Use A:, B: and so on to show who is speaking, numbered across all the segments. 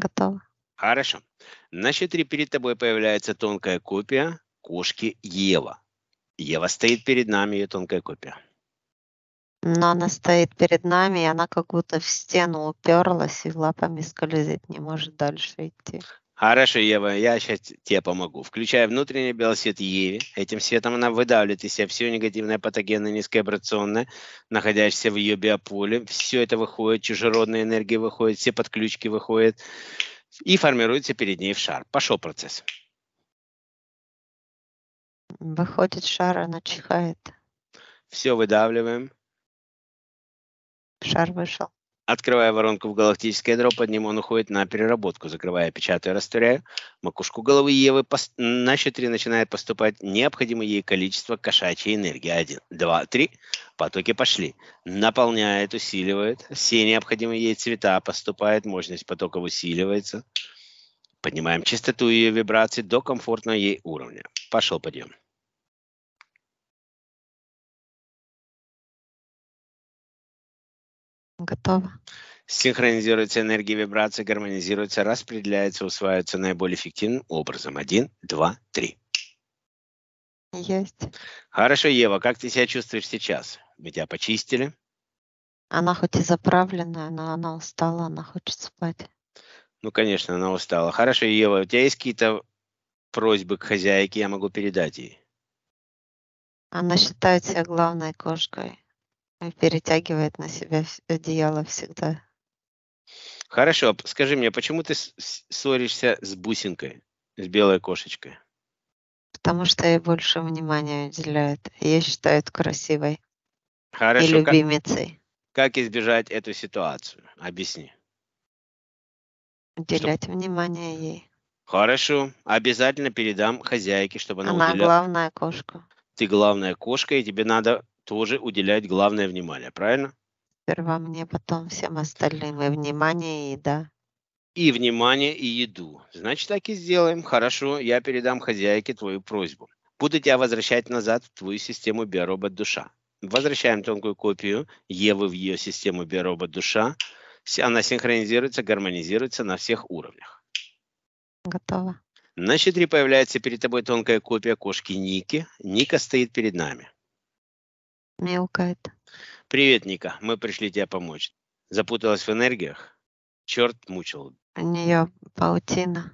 A: Готово.
B: Хорошо. На три перед тобой появляется тонкая копия кошки Ева. Ева стоит перед нами, ее тонкая копия.
A: Но она стоит перед нами, и она как будто в стену уперлась и лапами скользит, не может дальше идти.
B: Хорошо, Ева, я сейчас тебе помогу. Включая внутренний белый свет Еве. Этим светом она выдавливает из себя все негативное, патогенное, низковибрационное, находящееся в ее биополе. Все это выходит, чужеродная энергия выходит, все подключки выходят и формируется перед ней в шар. Пошел процесс.
A: Выходит шар, она чихает.
B: Все выдавливаем.
A: Шар вышел.
B: Открывая воронку в галактическое ядро, под ним он уходит на переработку. Закрывая, печатаю, растворяю. Макушку головы Евы на счет 3 начинает поступать необходимое ей количество кошачьей энергии. Один, два, три. Потоки пошли. Наполняет, усиливает. Все необходимые ей цвета поступает. Мощность потоков усиливается. Поднимаем частоту ее вибраций до комфортного ей уровня. Пошел подъем.
A: Готово.
B: Синхронизируется энергия вибрации, гармонизируется, распределяется, усваивается наиболее эффективным образом. Один, два, три.
A: Есть.
B: Хорошо, Ева, как ты себя чувствуешь сейчас? Мы тебя почистили.
A: Она хоть и заправленная, но она устала, она хочет спать.
B: Ну, конечно, она устала. Хорошо, Ева, у тебя есть какие-то просьбы к хозяйке, я могу передать ей?
A: Она считает себя главной кошкой перетягивает на себя одеяло всегда.
B: Хорошо, скажи мне, почему ты ссоришься с бусинкой, с белой кошечкой?
A: Потому что ей больше внимания уделяет. Ее считают красивой и
B: Хорошо, как,
A: любимицей.
B: как избежать эту ситуацию? Объясни.
A: Уделять внимание ей.
B: Хорошо, обязательно передам хозяйке, чтобы она,
A: Она
B: уделяла.
A: главная кошка.
B: Ты главная кошка, и тебе надо тоже уделять главное внимание, правильно?
A: Сперва мне, потом всем остальным. И внимание, и еда.
B: И внимание, и еду. Значит, так и сделаем. Хорошо, я передам хозяйке твою просьбу. Буду тебя возвращать назад в твою систему биоробот душа. Возвращаем тонкую копию Евы в ее систему биоробот душа. Она синхронизируется, гармонизируется на всех уровнях.
A: Готово.
B: На три появляется перед тобой тонкая копия кошки Ники. Ника стоит перед нами.
A: Мяукает.
B: Привет, Ника. Мы пришли тебе помочь. Запуталась в энергиях? Черт мучил.
A: У нее паутина.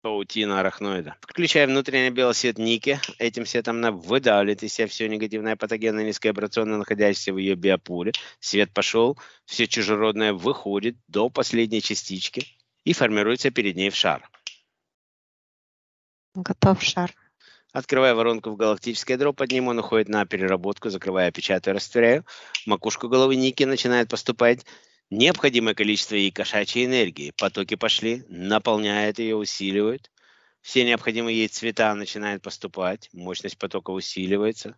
B: Паутина арахноида. Включая внутренний белый свет Ники, этим светом она выдавливает из себя все негативное патогенное низковибрационное, находящееся в ее биополе. Свет пошел, все чужеродное выходит до последней частички и формируется перед ней в шар.
A: Готов шар.
B: Открывая воронку в галактическое ядро, под ним он уходит на переработку, закрывая, печатаю, растворяю. В макушку головы Ники начинает поступать необходимое количество ей кошачьей энергии. Потоки пошли, наполняет ее, усиливает. Все необходимые ей цвета начинают поступать, мощность потока усиливается.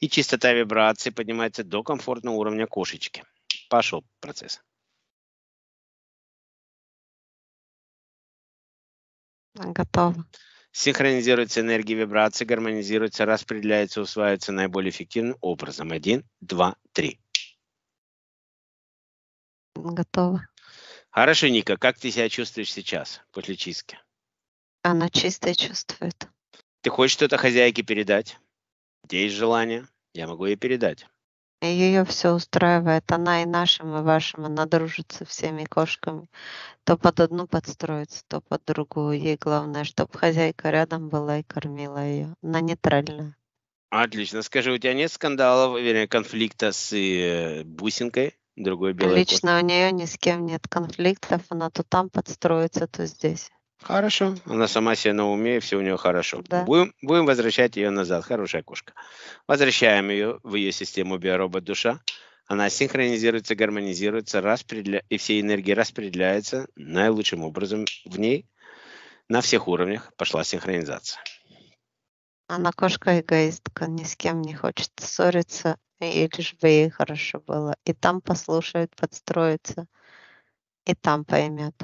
B: И частота вибрации поднимается до комфортного уровня кошечки. Пошел процесс.
A: Готово.
B: Синхронизируется энергия вибрации, гармонизируется, распределяется, усваивается наиболее эффективным образом. Один, два, три.
A: Готово.
B: Хорошо, Ника, как ты себя чувствуешь сейчас после чистки?
A: Она чистое чувствует.
B: Ты хочешь что-то хозяйке передать? Есть желание? Я могу ей передать.
A: Ее все устраивает. Она и нашим, и вашим. Она дружит со всеми кошками. То под одну подстроится, то под другую. Ей главное, чтобы хозяйка рядом была и кормила ее. Она нейтральная.
B: Отлично. Скажи, у тебя нет скандалов, вернее, конфликта с э, бусинкой, другой белой кошкой?
A: Лично у нее ни с кем нет конфликтов. Она то там подстроится, то здесь.
B: Хорошо. Она сама себе на уме, и все у нее хорошо.
A: Да.
B: Будем, будем возвращать ее назад. Хорошая кошка. Возвращаем ее в ее систему биоробот душа. Она синхронизируется, гармонизируется, распределя... и все энергии распределяются наилучшим образом в ней. На всех уровнях пошла синхронизация.
A: Она кошка-эгоистка, ни с кем не хочет ссориться, и лишь бы ей хорошо было. И там послушает, подстроится, и там поймет.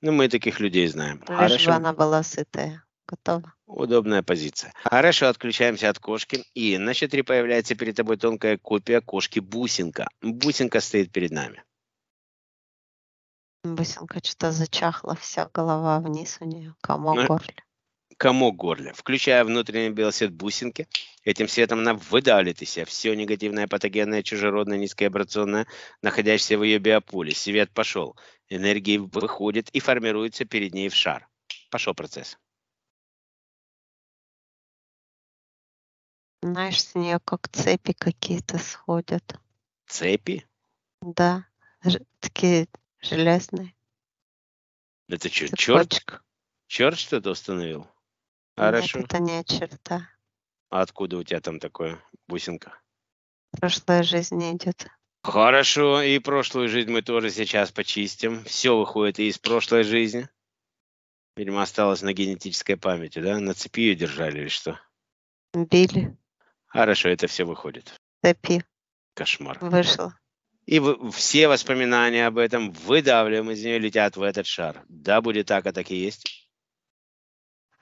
B: Ну, мы таких людей знаем.
A: Лишь бы она была сытая. Готова.
B: Удобная позиция. Хорошо, отключаемся от кошки. И на счет три появляется перед тобой тонкая копия кошки Бусинка. Бусинка стоит перед нами.
A: Бусинка что-то зачахла, вся голова вниз у нее, комок
B: Ну,
A: горле.
B: комок горле. Включая внутренний белосвет бусинки, этим светом она выдавливает из себя все негативное, патогенное, чужеродное, низковибрационное, находящееся в ее биополе. Свет пошел. Энергия выходит и формируется перед ней в шар. Пошел процесс.
A: Знаешь, с нее как цепи какие-то сходят.
B: Цепи?
A: Да, ж- такие железные.
B: Это что, черт? Черт что-то установил?
A: Нет,
B: Хорошо.
A: это не черта.
B: А откуда у тебя там такое бусинка?
A: Прошлая жизнь идет.
B: Хорошо, и прошлую жизнь мы тоже сейчас почистим. Все выходит из прошлой жизни. Видимо, осталось на генетической памяти, да? На цепи ее держали или что?
A: Били,
B: Хорошо, это все выходит.
A: цепи,
B: Кошмар.
A: вышло.
B: И все воспоминания об этом выдавливаем из нее, летят в этот шар. Да, будет так, а так и есть.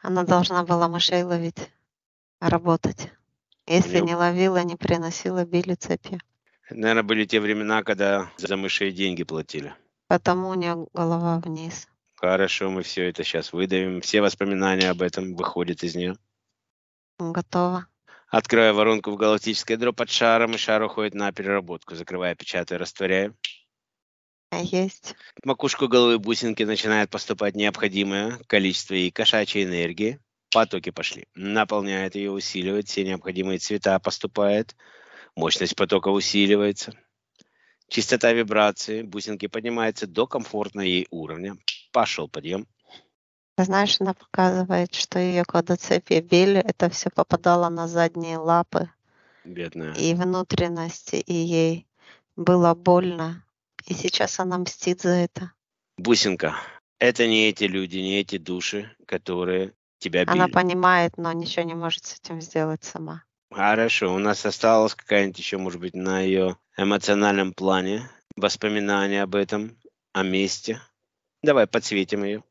A: Она должна была мышей ловить, работать. Если
B: Мне-
A: не ловила, не приносила, били цепи.
B: Наверное, были те времена, когда за мышей деньги платили.
A: Потому у нее голова вниз.
B: Хорошо, мы все это сейчас выдавим. Все воспоминания об этом выходят из нее.
A: Готово.
B: Открывая воронку в галактическое ядро под шаром, и шар уходит на переработку. Закрывая, печатая, растворяя.
A: Есть.
B: В макушку головы бусинки начинает поступать необходимое количество и кошачьей энергии. Потоки пошли. Наполняет ее, усиливает. Все необходимые цвета поступает. Мощность потока усиливается. Частота вибрации бусинки поднимается до комфортного ей уровня. Пошел подъем.
A: Знаешь, она показывает, что ее, когда цепи били, это все попадало на задние лапы
B: Бедная.
A: и внутренности, и ей было больно. И сейчас она мстит за это.
B: Бусинка. Это не эти люди, не эти души, которые тебя били.
A: Она понимает, но ничего не может с этим сделать сама.
B: Хорошо, у нас осталось какая-нибудь еще, может быть, на ее эмоциональном плане воспоминания об этом, о месте. Давай подсветим ее.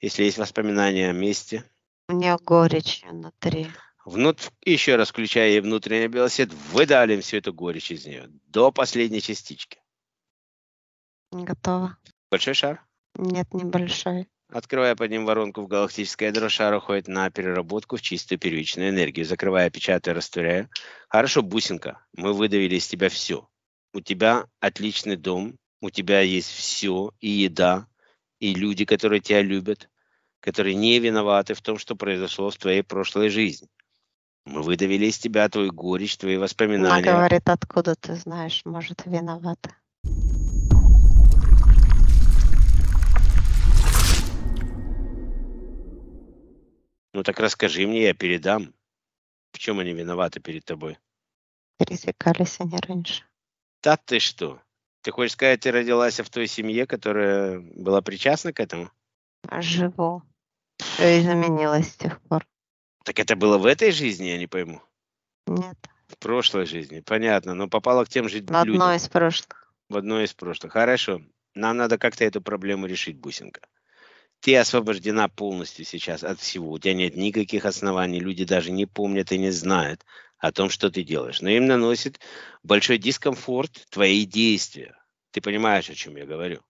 B: Если есть воспоминания о месте.
A: У нее горечь внутри.
B: Внут... Еще раз включая ей внутренний белосвет, выдалим всю эту горечь из нее до последней частички.
A: Готово.
B: Большой шар.
A: Нет, небольшой.
B: Открывая под ним воронку в галактическое ядро, шар уходит на переработку в чистую первичную энергию. Закрывая, печатая, растворяя. Хорошо, бусинка, мы выдавили из тебя все. У тебя отличный дом, у тебя есть все, и еда, и люди, которые тебя любят, которые не виноваты в том, что произошло в твоей прошлой жизни. Мы выдавили из тебя твою горечь, твои
A: Она
B: воспоминания.
A: говорит, откуда ты знаешь, может, виновата.
B: Ну так расскажи мне, я передам. В чем они виноваты перед тобой?
A: Пересекались они раньше.
B: Да ты что? Ты хочешь сказать, ты родилась в той семье, которая была причастна к этому?
A: Живу. Все изменилось с тех пор.
B: Так это было в этой жизни, я не пойму.
A: Нет.
B: В прошлой жизни, понятно, но попала к тем же
A: В одной
B: людям.
A: из прошлых.
B: В одной из прошлых. Хорошо. Нам надо как-то эту проблему решить, Бусинка. Ты освобождена полностью сейчас от всего. У тебя нет никаких оснований. Люди даже не помнят и не знают о том, что ты делаешь. Но им наносит большой дискомфорт твои действия. Ты понимаешь, о чем я говорю.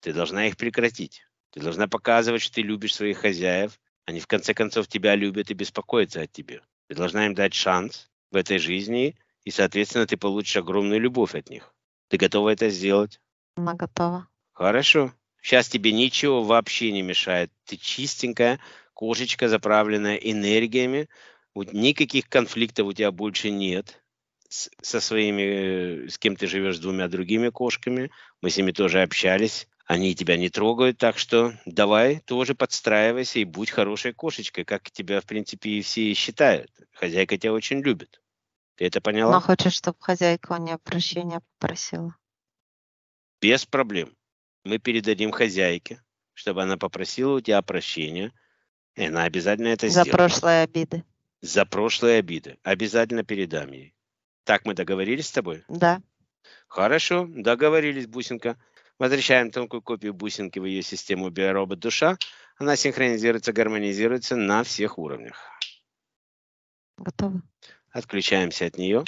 B: Ты должна их прекратить. Ты должна показывать, что ты любишь своих хозяев. Они в конце концов тебя любят и беспокоятся о тебе. Ты должна им дать шанс в этой жизни, и, соответственно, ты получишь огромную любовь от них. Ты готова это сделать?
A: Она готова.
B: Хорошо. Сейчас тебе ничего вообще не мешает. Ты чистенькая, кошечка, заправленная энергиями. Вот никаких конфликтов у тебя больше нет с- со своими, э, с кем ты живешь, с двумя другими кошками. Мы с ними тоже общались. Они тебя не трогают, так что давай тоже подстраивайся и будь хорошей кошечкой, как тебя, в принципе, и все считают. Хозяйка тебя очень любит. Ты это поняла?
A: Она хочет, чтобы хозяйка у нее прощения попросила.
B: Без проблем. Мы передадим хозяйке, чтобы она попросила у тебя прощения, и она обязательно это
A: За
B: сделает.
A: прошлые обиды.
B: За прошлые обиды. Обязательно передам ей. Так мы договорились с тобой?
A: Да.
B: Хорошо, договорились, бусинка. Возвращаем тонкую копию бусинки в ее систему биоробот душа. Она синхронизируется, гармонизируется на всех уровнях.
A: Готова.
B: Отключаемся от нее.